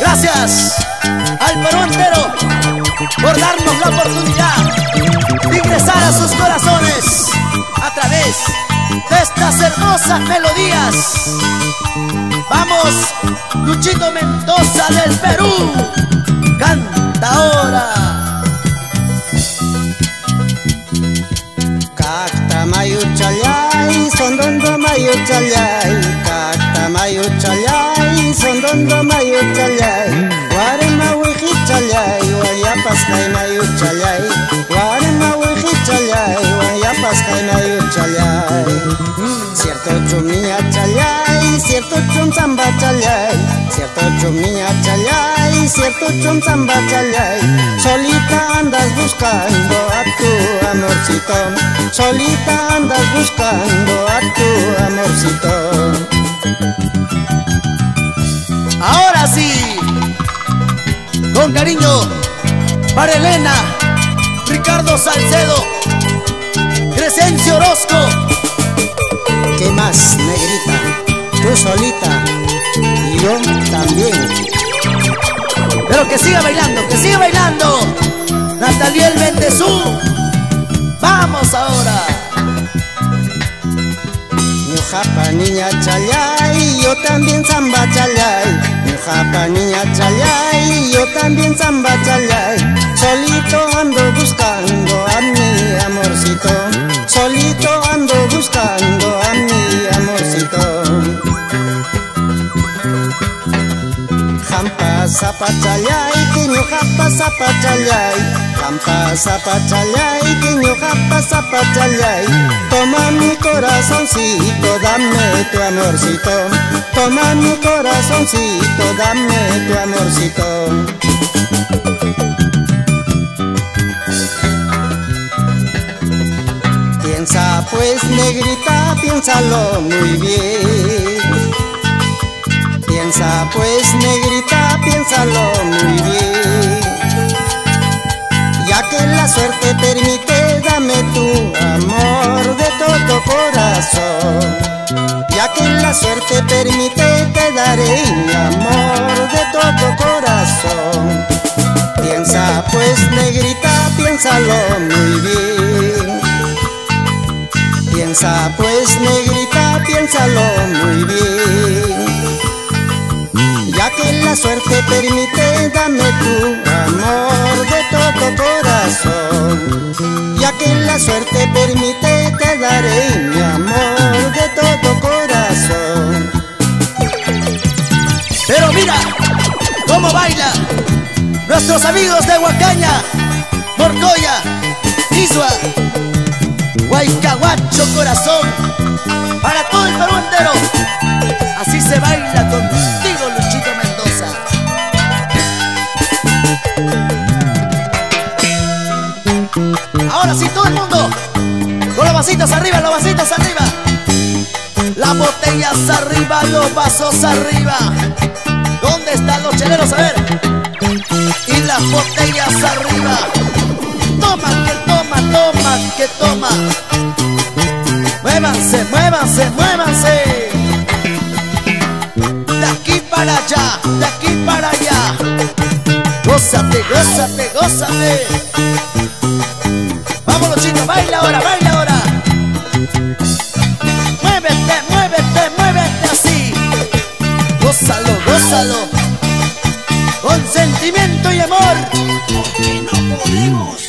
Gracias al Perú entero por darnos la oportunidad de ingresar a sus corazones a través de estas hermosas melodías. Vamos, Luchito Mendoza del Perú, mayu chalay, kakta mayu chalay, sondondo mayu chalay, warma wiji chalay, wayapas kay mayu chalay, warma wiji chalay, wayapas kay mayu chalay. Cierto chumia chalay, cierto chum samba chalay, cierto chumia chalay, cierto chum samba chalay, solita andas buscando a tu amorcito, solita andas buscando a tu amorcito. Ahora sí, con cariño para Elena, Ricardo Salcedo, Crescencio Orozco. Pero que siga bailando, que siga bailando. Nataliel Bendezú. Vamos ahora. Ñujapa niña chalay, yo también samba chalay. Ñujapa niña chalay, yo también samba chalay. Solito ando buscando a mi amorcito. Solito ando buscando Jampa sapa chalay, que ñujapa sapa chalay. Jampa sapa chalay, que ñujapa sapa chalay. Toma mi corazoncito, dame tu amorcito. Toma mi corazoncito, dame tu amorcito. Piensa pues negrita, piénsalo muy bien. Piensa pues negrita, piénsalo muy bien. Ya que la suerte permite, dame tu amor de todo corazón. Ya que la suerte permite, te daré mi amor de todo corazón. Piensa pues negrita, piénsalo muy bien. Piensa pues negrita, la suerte permite, dame tu amor de todo corazón. Ya que la suerte permite, te daré mi amor de todo corazón. Pero mira cómo baila nuestros amigos de Huacaña, Morcoya, Isua, Huaycahuacho Corazón, para todo el Perú entero. Así se baila contigo, Ahora sí, todo el mundo, con los vasitos arriba, los vasitos arriba. Las botellas arriba, los vasos arriba. ¿Dónde están los cheleros? A ver. Y las botellas arriba. Toma, que toma, toma, que toma. Muévanse, muévanse, muévanse. Gózate, gózate, gózate. Vámonos chicos, baila ahora, baila ahora. Muévete, muévete, muévete así. Gózalo, gózalo. Con sentimiento y amor. Porque no podemos